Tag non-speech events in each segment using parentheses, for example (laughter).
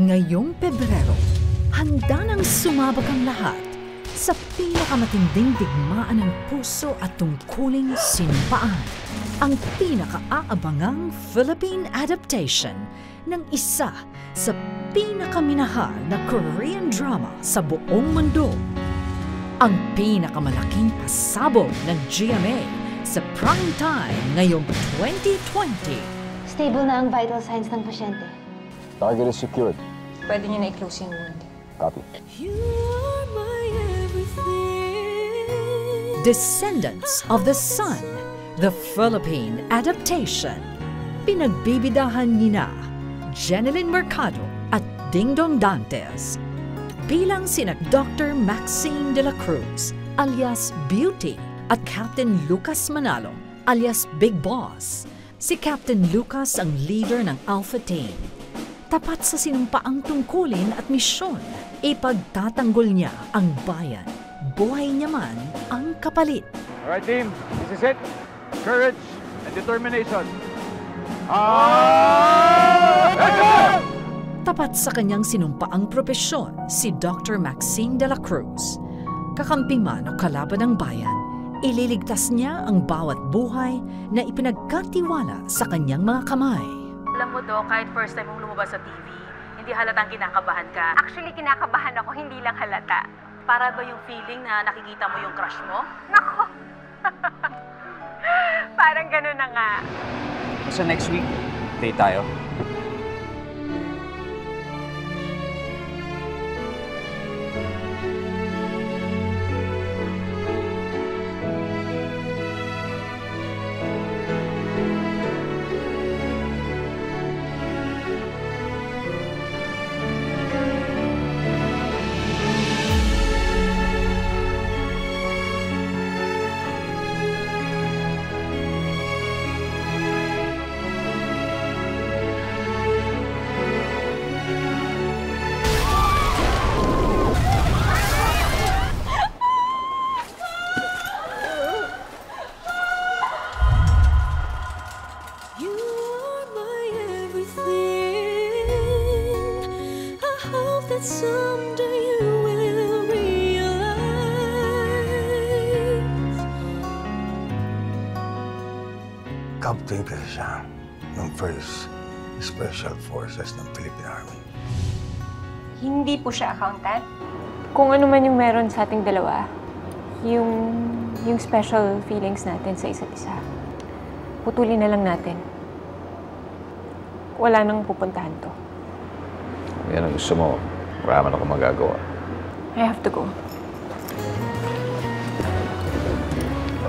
Ngayong Pebrero, handa nang sumabak ang lahat sa pinakamatinding digmaan ng puso at tungkuling sinumpaan. Ang pinakaaabangang Philippine adaptation ng isa sa pinakaminahal na Korean drama sa buong mundo. Ang pinakamalaking pasabog ng GMA sa prime time ngayong 2020. Stable na ang vital signs ng pasyente. Target is secured. Pwede niyo na i-close yung wound. Copy. Descendants of the Sun, the Philippine adaptation. Pinagbibidahan nina Jeneline Mercado at Dingdong Dantes. Bilang sinak Dr. Maxine de la Cruz alias Beauty at Captain Lucas Manalo alias Big Boss. Si Captain Lucas ang leader ng Alpha Team. Tapat sa sinumpaang tungkulin at misyon, ipagtatanggol niya ang bayan. Buhay niya man ang kapalit. Alright, team. This is it. Courage and determination. Ah! Tapat sa kanyang sinumpaang propesyon, si Dr. Maxine de la Cruz. Kakampi man o kalaban ng bayan, ililigtas niya ang bawat buhay na ipinagkatiwala sa kanyang mga kamay. Alam mo, Dok, kahit first time mong lumabas sa TV, hindi halatang kinakabahan ka. Actually, kinakabahan ako, hindi lang halata. Para ba yung feeling na nakikita mo yung crush mo? Nako! (laughs) Parang gano'n na nga. Sa next week, date tayo. Kasi siya ng First Special Forces ng Philippine Army. Hindi po siya accountant. Kung ano man yung meron sa ating dalawa, yung, yung special feelings natin sa isa't isa, putulin na lang natin. Wala nang pupuntahan to. Yan ang gusto mo. Marami na akong magagawa. I have to go.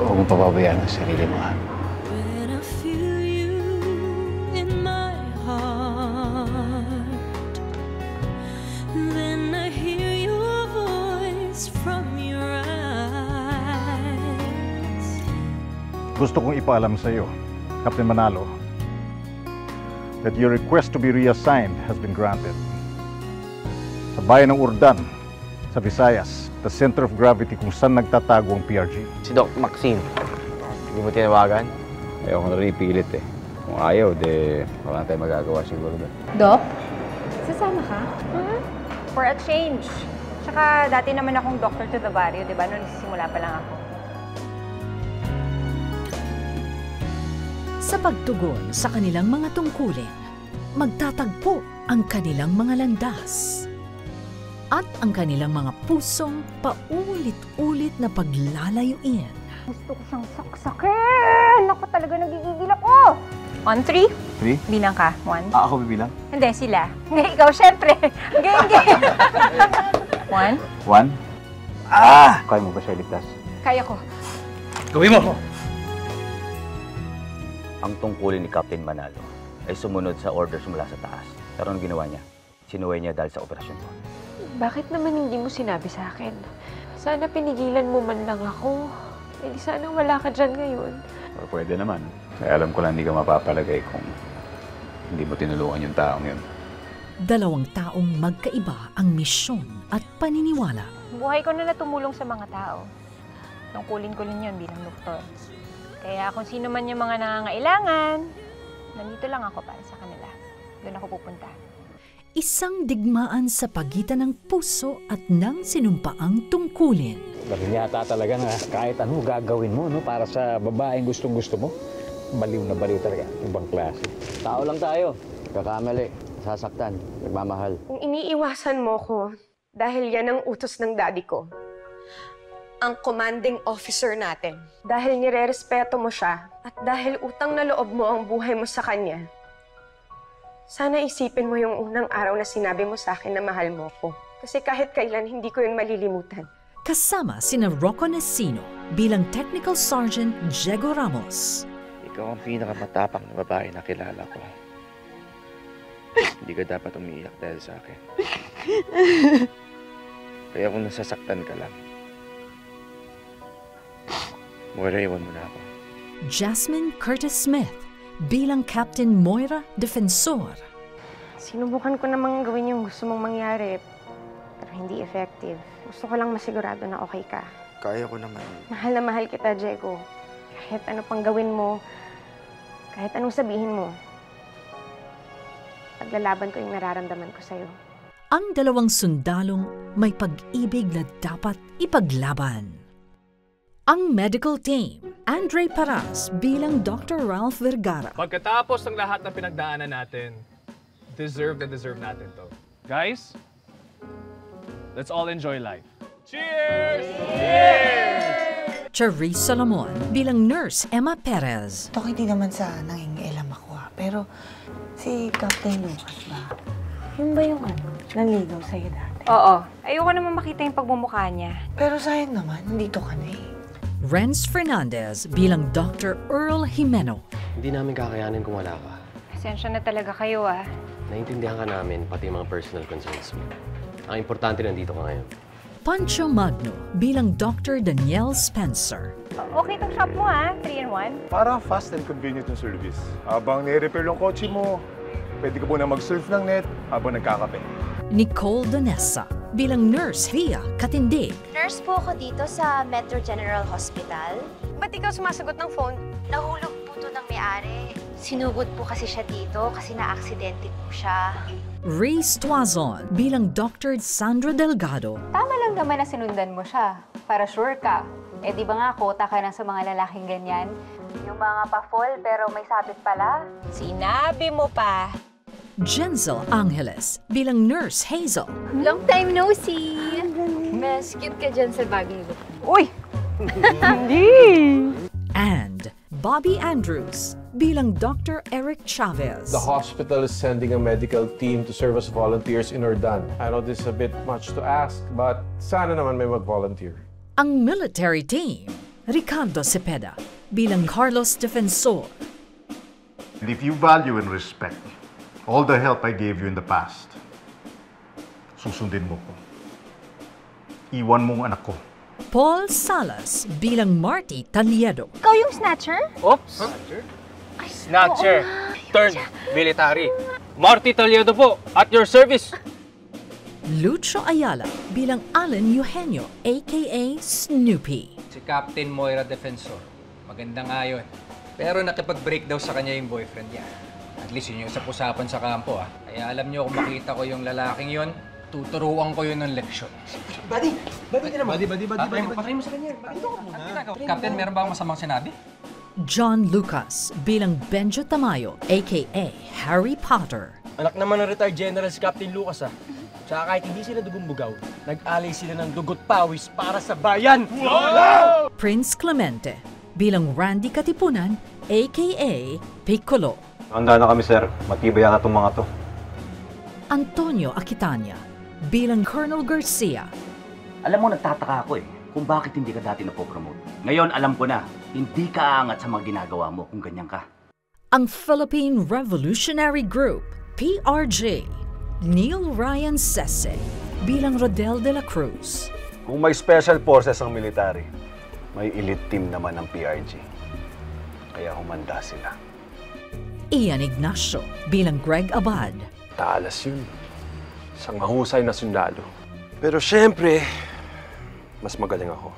Huwag mong pababayaan ang sarili mo, ha? Gusto kong ipaalam sa iyo, Captain Manalo, that your request to be reassigned has been granted. Sa bayan ng Urdan, sa Visayas, the center of gravity kung saan nagtatago ang PRG. Si Doc Maxine. Hindi mo tinawagan? Ayaw ko na rin ipilit eh. Kung ayaw, de, wala na tayong magagawa siguro doon. Doc? Sasama ka? For a change. Tsaka dati naman akong doctor to the barrio, di ba? Noong nagsisimula pa lang ako. Sa pagtugon sa kanilang mga tungkulin, magtatagpo ang kanilang mga landas. At ang kanilang mga pusong paulit-ulit na paglalayuin. Gusto ko siyang saksakin! Ako talaga nagigigil ako! On three, Three? bilang ka. One. Ah, ako bibilang? Hindi, sila. Hindi, ikaw, syempre. Game, game. (laughs) One. One? Ah! Kaya mo ba siya iligtas? Kaya ko. Gawin mo! Ang tungkulin ni Captain Manalo ay sumunod sa orders mula sa taas. Pero ang ginawa niya, sinuway niya dahil sa operasyon mo. Bakit naman hindi mo sinabi sa akin? Sana pinigilan mo man lang ako. Eh di sana wala ka dyan ngayon. Or pwede naman. Kaya alam ko lang hindi ka mapapalagay kung hindi mo tinulungan yung taong yun. Dalawang taong magkaiba ang misyon at paniniwala. Buhay ko na na tumulong sa mga tao. Tungkulin ko rin yun bilang doktor. Kaya kung sino man yung mga nangangailangan, nandito lang ako para sa kanila. Doon ako pupunta. Isang digmaan sa pagitan ng puso at ng sinumpaang tungkulin. Ganun yata talaga na kahit ano gagawin mo no, para sa babaeng gustong gusto mo. Baliw na baliw talaga. Ibang klase. Tao lang tayo. Kakamali. Sasaktan. Nagmamahal. Kung iniiwasan mo ko, dahil yan ang utos ng daddy ko, ang commanding officer natin, dahil nire-respeto mo siya, at dahil utang na loob mo ang buhay mo sa kanya, sana isipin mo yung unang araw na sinabi mo sa akin na mahal mo ko. Kasi kahit kailan, hindi ko yun malilimutan. Kasama sina Rocco Nesino bilang Technical Sergeant Diego Ramos. Ikaw ang pinakamatapang na babae na kilala ko. Hindi ka dapat umiiyak dahil sa akin. Kaya kung nasasaktan ka lang, Moira, iwan mo na ako. Jasmine Curtis Smith bilang Captain Moira Defensor. Sinubukan ko namang gawin yung gusto mong mangyari, pero hindi effective. Gusto ko lang masigurado na okay ka. Kaya ko naman. Mahal na mahal kita, Diego. Kahit ano pang gawin mo, kahit anong sabihin mo, paglalaban ko yung nararamdaman ko sa'yo. Ang dalawang sundalong may pag-ibig na dapat ipaglaban. Ang medical team, Andre Paras bilang Dr. Ralph Vergara. Pagkatapos ng lahat ng pinagdaanan natin, deserve na deserve natin to. Guys, let's all enjoy life. Cheers! Cherise Solomon bilang Nurse Emma Perez. Ito hindi naman sa nangingialam ako ah. Pero si Captain Lucas ba? Yun ba yung ano, nanligaw sa'yo dati? Oo. Ayoko naman makita yung pagmumukha niya. Pero sayang naman, nandito ka na eh. Renz Fernandez bilang Dr. Earl Jimeno. Hindi namin kakayanin kung wala ka. Pasensya na talaga kayo ah. Naintindihan ka namin, pati mga personal concerns mo. Ang importante nandito ka ngayon. Pancho Magno bilang Dr. Danielle Spencer. Okay tong shop mo ah, 3-in-1. Para fast and convenient yung service. Habang nire-repair yung kotse mo, pwede ka po na mag-surf ng net habang nagkakape. Nicole Donessa bilang Nurse Via Katindig. Nurse po ako dito sa Metro General Hospital. Ba't ikaw sumasagot ng phone? Nahulog po to ng may-ari. Sinugod po kasi siya dito kasi na-aksidente po siya. Reese Tuazon bilang Dr. Sandra Delgado. Tama lang naman na sinundan mo siya. Para sure ka. Eh di ba nga kota ka na sa mga lalaking ganyan? Yung mga pa-fall pero may sabit pala. Sinabi mo pa. Jenzel Angeles bilang Nurse Hazel. Long time no see! Mas cute ka dyan sa bagong look. Uy! (laughs) Hindi! And Bobby Andrews bilang Dr. Eric Chavez. The hospital is sending a medical team to serve as volunteers in Ordan. I know this is a bit much to ask, but sana naman may mag-volunteer. Ang military team, Ricardo Cepeda bilang Carlos Defensor. And if you value and respect all the help I gave you in the past, susundin mo ko. Iwan mo ang anak ko. Paul Salas bilang Marty Taliedo. Ikaw yung snatcher? Oops! Snatcher. Turned military. Marty Toledo po, at your service. Lucho Ayala bilang Alan Eugenio aka Snoopy. Si Captain Moira Defensor. Maganda nga yun. Pero nakipag-break daw sa kanya yung boyfriend niya. At least yun yung usap-usapan sa kampo ah. Kaya alam niyo kung makita ko yung lalaking yon, tuturuan ko yun ng leksyon. Buddy! Buddy ka naman. Buddy, buddy, buddy, Ah, buddy. Patay mo sa kanya. Dito ka muna. Captain, meron ba akong masamang sinabi? John Lucas bilang Benjo Tamayo aka Harry Potter. Anak naman ng retired general si Captain Lucas ah. Tsaka kahit hindi sila dugong bugaw, nag-alay sila ng dugot pawis para sa bayan! Prince Clemente bilang Randy Katipunan aka Piccolo. Handa na kami, sir. Matibay ang itong mga to. Antonio Aquitania bilang Colonel Garcia. Alam mo, nagtataka ako eh, kung bakit hindi ka dati napopromote. Ngayon, alam ko na, hindi ka aangat sa mga ginagawa mo kung ganyan ka. Ang Philippine Revolutionary Group, PRG, Neil Ryan Sese bilang Rodel de la Cruz. Kung may special forces ang military, may elite team naman ng PRG. Kaya humanda sila. Ian Ignacio bilang Greg Abad. Talas yun. Isang mahusay na sundalo. Pero syempre, mas magaling ako.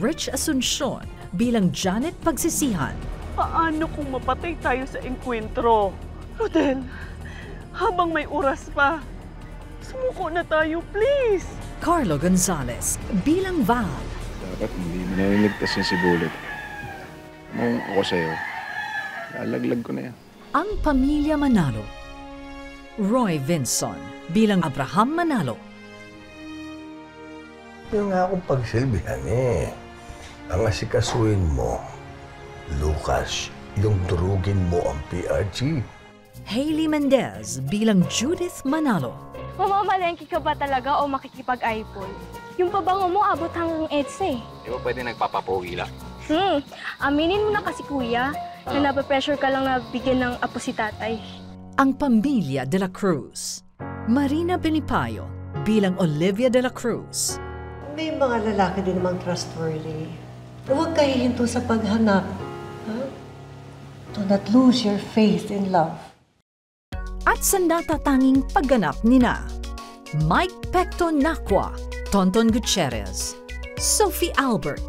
Rich Asuncion bilang Janet Pagsisihan. Paano kung mapatay tayo sa enkwentro? Rodel, Habang may oras pa. Sumuko na tayo, please. Carlo Gonzalez bilang Val. Dapat hindi mo na niligtas yung si Bullet. Kung ako sa'yo, lalaglag ko na yan. Ang Pamilya Manalo. Roy Vinson bilang Abraham Manalo. Yung nga akong pagsilbihan eh. Ang asikasuin mo, Lucas, yung durugin mo ang PRG. Hailey Mendez bilang Judith Manalo. Mamamalengke ka ba talaga o makikipag-eyeball? Yung pabango mo abot hanggang EDSA eh. Di ba pwede nagpapapogi lang? Hmm, aminin mo na kasi kuya na napapressure ka lang na bigyan ng apo si tatay. Ang Pamilya de la Cruz. Marina Benipayo bilang Olivia de la Cruz. May mga lalaki din namang trustworthy. Huwag kayo hinto sa paghanap. Ha? Do not lose your faith in love. At sa natatanging pagganap nina Mike Pecto Nacua, Tonton Gutierrez, Sophie Albert,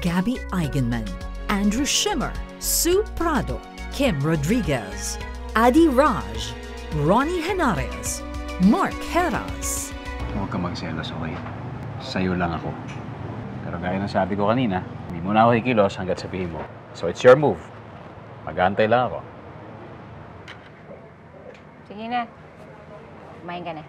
Gabby Eigenman, Andrew Schimmer, Sue Prado, Kim Rodriguez, Adi Raj, Ronnie Henares, Mark Heras, Huwag ka magselos, okay? Sa'yo lang ako. Pero gaya ng sabi ko kanina, hindi mo na ako ikilos hanggat sabihin mo. So it's your move. Mag-aantay lang ako. Sige na. Kumain ka na.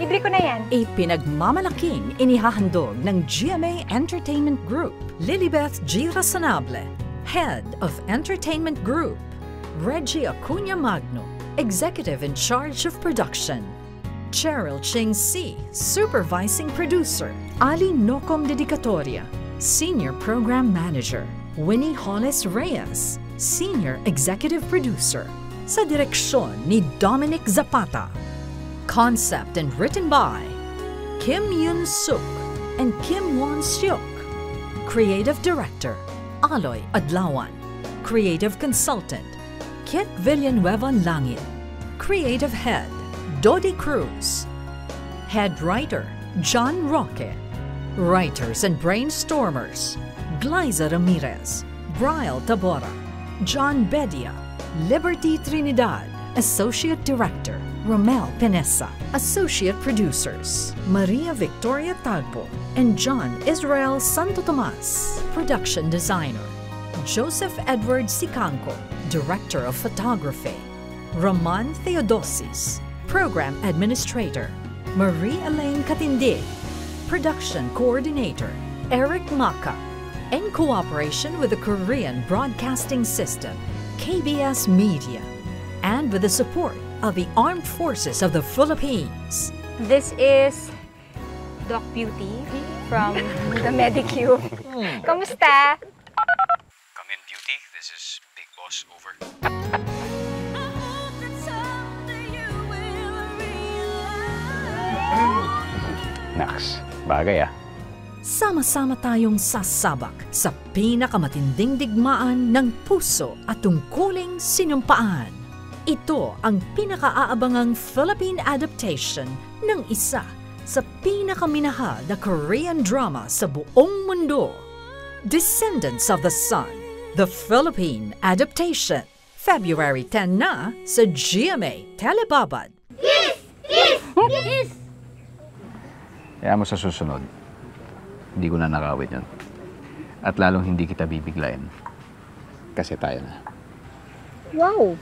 Libre ko na yan. Ipinagmamalaking inihahandog ng GMA Entertainment Group, Lilibeth G. Rasanable, Head of Entertainment Group, Reggie Acuna Magno, Executive in Charge of Production, Cheryl Ching C., Supervising Producer, Ali Nocom Dedicatoria, Senior Program Manager, Winnie Hollis Reyes, Senior Executive Producer, sa direksyon ni Dominic Zapata. Concept and written by Kim Yun Suk and Kim Won Seok. Creative Director Aloy Adlawan. Creative Consultant Kit Villanueva Langit. Creative Head Dodi Cruz. Head Writer John Roque. Writers and Brainstormers Glyza Ramirez, Brian Tabora, John Bedia, Liberty Trinidad, Associate Director Romel Penesa, Associate Producers Maria Victoria Tagbo and John Israel Santo Tomas, Production Designer Joseph Edward Sicanco, Director of Photography Roman Theodosis, Program Administrator Marie Elaine Katindi, Production Coordinator Eric Maka, in cooperation with the Korean Broadcasting System, KBS Media, and with the support of the Armed Forces of the Philippines. This is Doc Beauty from (laughs) the Medicube. Kamusta? Come in, Beauty. This is Big Boss over. Nax, bagay ah. Sama-sama tayong sasabak sa pinakamatinding digmaan ng puso at tungkuling sinumpaan. Ito ang pinakaaabangang Philippine adaptation ng isa sa pinakaminahal na Korean drama sa buong mundo. Descendants of the Sun, the Philippine adaptation. February 10 na sa GMA Telebabad. Kaya mo sa susunod, hindi ko na nakawit yun. At lalong hindi kita bibiglayin. Kasi tayo na. Wow!